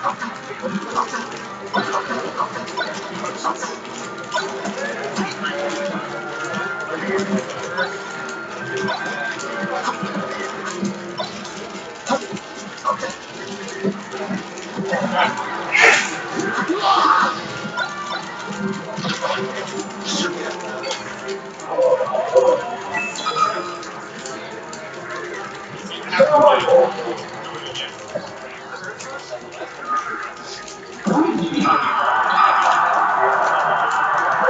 Thank you.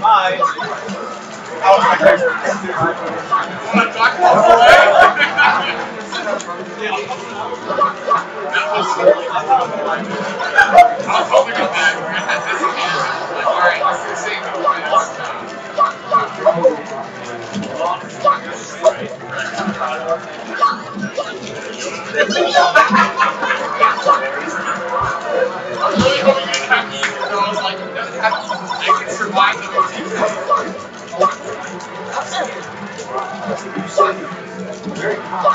Bye. Oh, my goodness. I'll probably get I'm really hoping happy, and I was like, I'm not happy, I can survive the whole Very calm.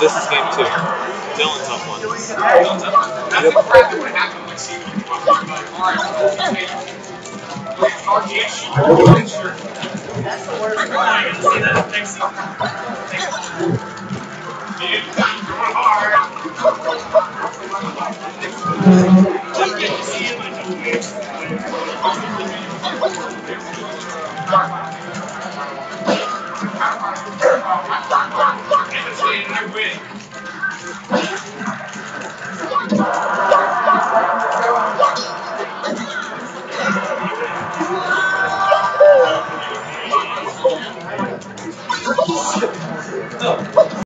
this is game two. Dylan's up one. That's Yep. exactly what happened when she was like, all right, well, we'll take That's the worst one. You see that next